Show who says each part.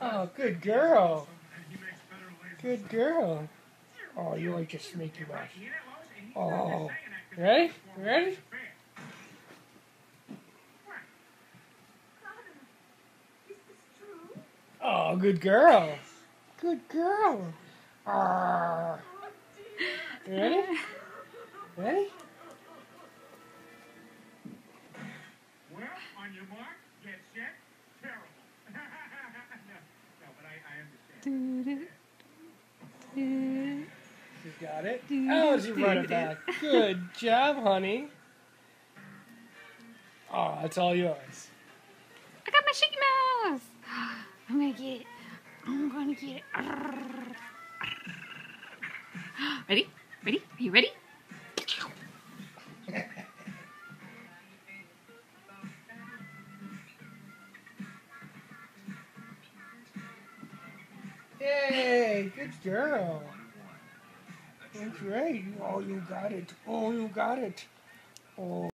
Speaker 1: Oh, good girl. Good girl. Oh, you like your sneaky mouth. Oh. Ready? Ready? Oh, good girl. Good girl. Arr. Ready? Ready?
Speaker 2: Well, on your mark, get set, terrible.
Speaker 1: You got it. Oh, she brought it back. Good job, honey. Oh, it's all yours.
Speaker 3: I got my shaky mouse. I'm gonna get it. I'm gonna get it. Ready? Ready? Are you ready?
Speaker 1: Yay, good girl. That's right. Oh, you got it. Oh, you got it. Oh.